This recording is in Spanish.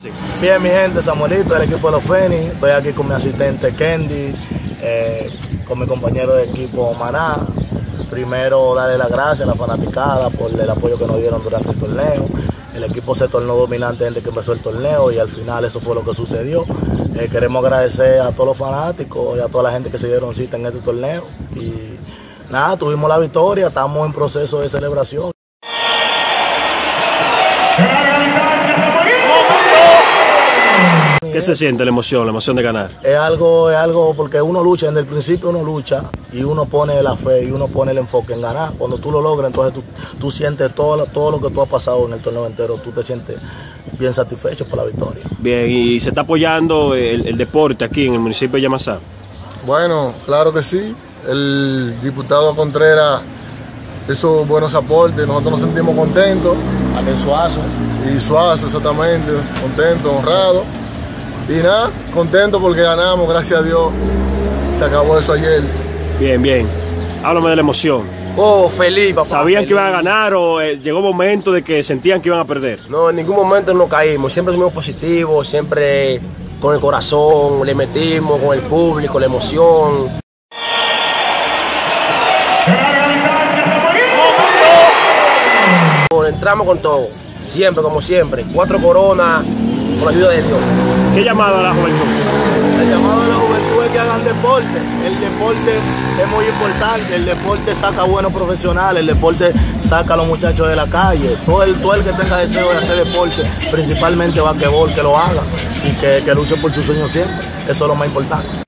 Sí. Bien, mi gente, Samuelito, del equipo de los Fénix. Estoy aquí con mi asistente Kendi, eh, con mi compañero de equipo Maná. Primero, darle las gracias a la fanaticada por el apoyo que nos dieron durante el torneo. El equipo se tornó dominante desde que empezó el torneo y al final eso fue lo que sucedió. Eh, queremos agradecer a todos los fanáticos y a toda la gente que se dieron cita en este torneo. Y nada, tuvimos la victoria, estamos en proceso de celebración. ¿Qué se siente la emoción, la emoción de ganar? es algo, es algo porque uno lucha, desde el principio uno lucha y uno pone la fe y uno pone el enfoque en ganar. Cuando tú lo logras, entonces tú, tú sientes todo, lo- todo lo que tú has pasado en el torneo entero, tú te sientes bien satisfecho por la victoria. Bien, y se está apoyando el, el deporte aquí en el municipio de Yamasá. Bueno, claro que sí. El diputado Contreras hizo buenos aportes, nosotros nos sentimos contentos. Abel Suazo, Y Suazo, exactamente, contento, honrado. Y nada, contento porque ganamos, gracias a Dios. Se acabó eso ayer. Bien, bien. Háblame de la emoción. Oh, feliz, papá. ¿Sabían que iban a ganar o eh, llegó momento de que sentían que iban a perder? No, en ningún momento nos caímos. Siempre fuimos positivos, siempre con el corazón, le metimos, con el público, la emoción. Bueno, Entramos con todo, siempre, como siempre. Cuatro coronas, con la ayuda de Dios. ¿Qué llamado a la juventud? el llamado de la juventud es que hagan deporte. El deporte es muy importante, el deporte saca buenos profesionales, el deporte saca a los muchachos de la calle. Todo el, todo que tenga deseo de hacer deporte, principalmente basquetbol, que lo haga y que, que luche por sus sueños siempre. Eso es lo más importante.